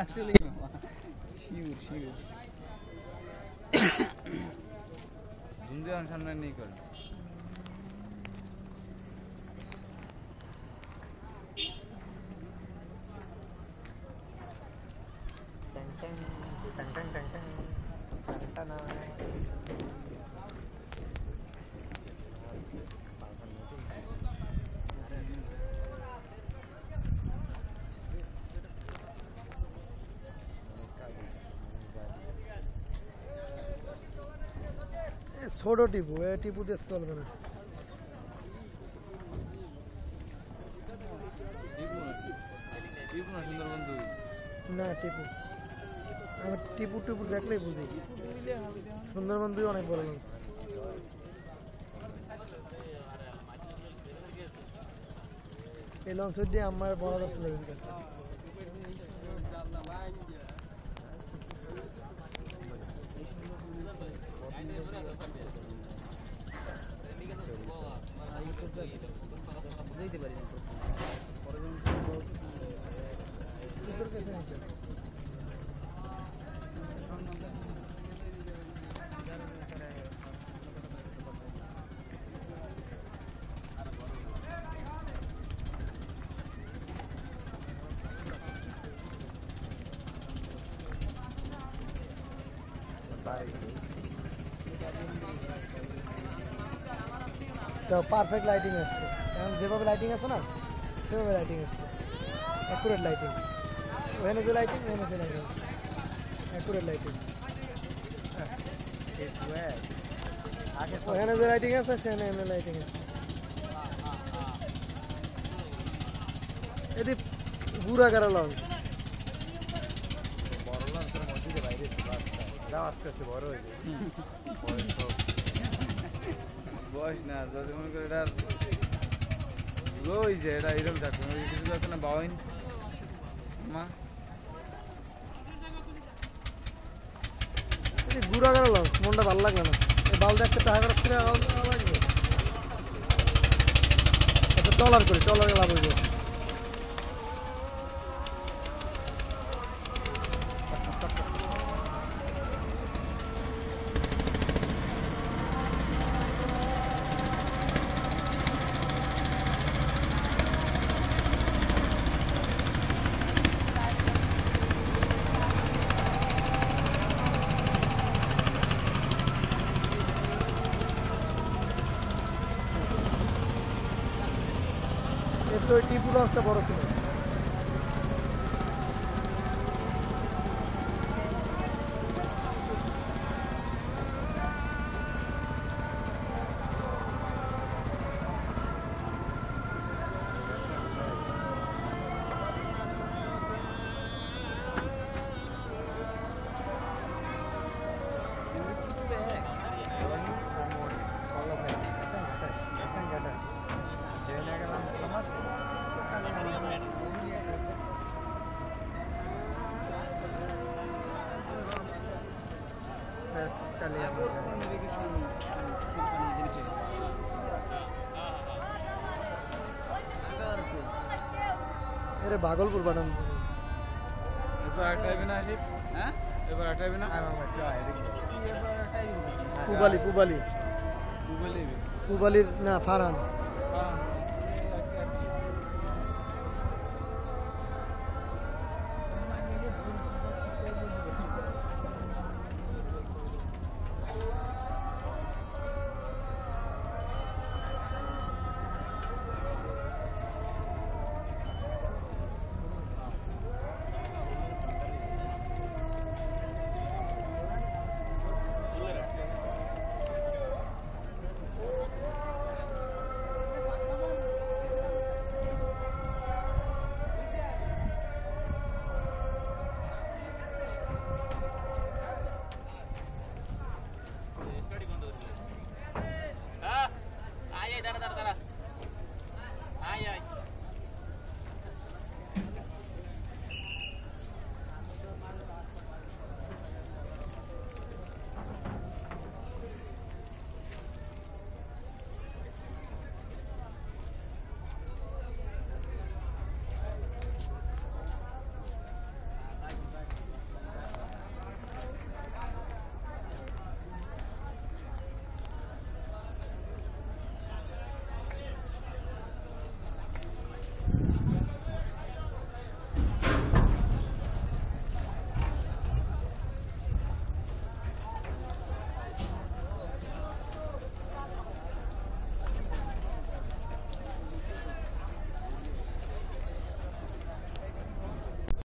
আসলে শিওর হিন্দু সামনে নেই করে এ ছোট টিপু এ টিপুতে চলবে না। টিপু না টিপু। না না টিপু। টিপু টিপু দেখলেই বুঝি। সুন্দরবন দুই অনেক বড় লঞ্চ। এই লঞ্চের দিয়ে আমার বড় দর্শন লাগবে বুঝাইতে পারি না তো তোর কাছে নাকি? তো পারফেক্ট লাইটিং আসছে এখন যেভাবে লাইটিং আছে না সেভাবে লাইটিং আছে। অ্যাকুরেট লাইটিং ওখানে যে লাইটিং ওখানে যে লাইটিং অ্যাকুরেট লাইটিং ওখানে যে লাইটিং আছে সেখানে এমনি লাইটিং আছে। এটি গুড়া কারা লঞ্চ। বড় লঞ্চের বাইরে আস্তে আস্তে বড় হয়ে বয়স না যদি মনে করে লই যে, এটা এরকম থাকবে ওই কিছু আছে না বাউইন। মা। গুড়া গেল মনটা ভালো লাগল না। বালদা একটা টাকা করে আওয়াজ লাগবে। টলার করি টলারে লাভ হইব। এর তো ওই একটা বড় ছিল। এরে ভাগলপুর বানান। এবার একটা আইবে না আসিফ হ্যাঁ? এবার একটা আইবে না পুবালি। পুবালি। পুবালির না ফারহান।